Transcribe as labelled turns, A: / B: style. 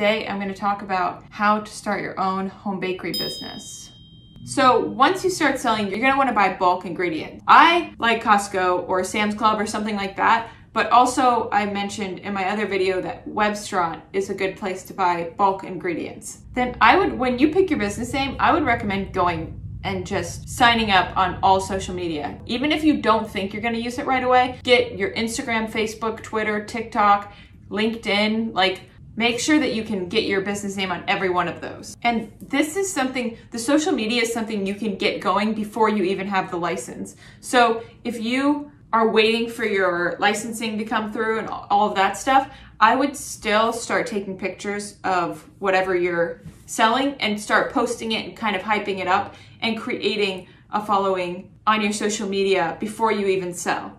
A: Today I'm going to talk about how to start your own home bakery business. So once you start selling, you're going to want to buy bulk ingredients. I like Costco or Sam's Club or something like that, but also I mentioned in my other video that Webstaurant is a good place to buy bulk ingredients. Then I would, when you pick your business name, I would recommend going and just signing up on all social media. Even if you don't think you're going to use it right away, get your Instagram, Facebook, Twitter, TikTok, LinkedIn, like make sure that you can get your business name on every one of those. And this is something, the social media is something you can get going before you even have the license. So if you are waiting for your licensing to come through and all of that stuff, I would still start taking pictures of whatever you're selling and start posting it and kind of hyping it up and creating a following on your social media before you even sell.